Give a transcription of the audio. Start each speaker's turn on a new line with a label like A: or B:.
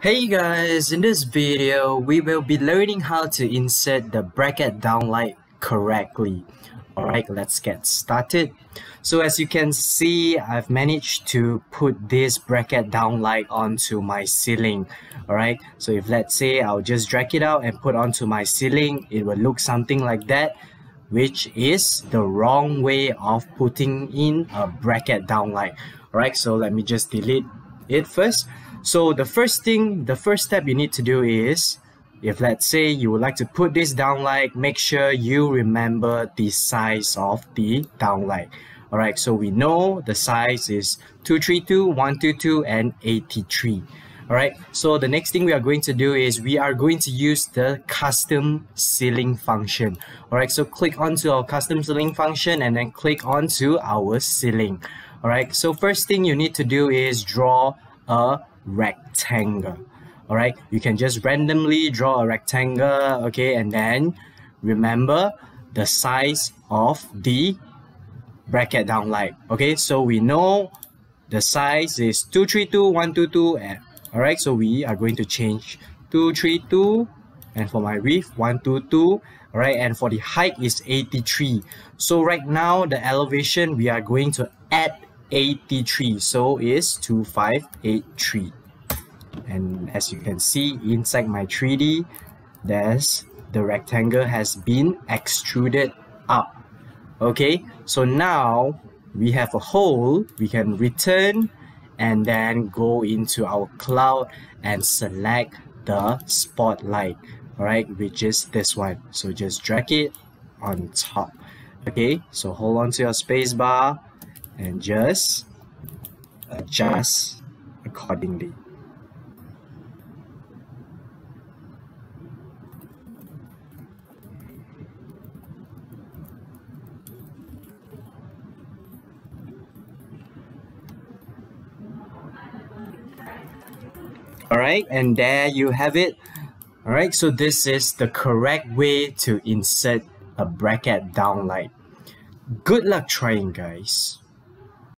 A: Hey guys, in this video, we will be learning how to insert the bracket downlight correctly. Alright, let's get started. So as you can see, I've managed to put this bracket downlight onto my ceiling. Alright, so if let's say I'll just drag it out and put onto my ceiling, it will look something like that which is the wrong way of putting in a bracket downlight. Alright, so let me just delete it first. So the first thing, the first step you need to do is, if let's say you would like to put this downlight, make sure you remember the size of the downlight. Alright, so we know the size is 232, 122, and 83. Alright, so the next thing we are going to do is we are going to use the custom ceiling function. Alright, so click onto our custom ceiling function and then click onto our ceiling. Alright, so first thing you need to do is draw a rectangle. All right you can just randomly draw a rectangle okay? And then remember the size of the bracket downlight okay? So we know the size is 232 122 and all right so we are going to change 232 and for my width 122 all right and for the height is 83 so right now the elevation we are going to add 83 so is 2583 and as you can see inside my 3d there's the rectangle has been extruded up. Okay so now we have a hole we can return and then go into our cloud and select the spotlight. All right which is this one. So just drag it on top. Okay so hold on to your spacebar and just adjust accordingly. Alright, and there you have it. Alright, so this is the correct way to insert a bracket down downlight. Good luck trying guys.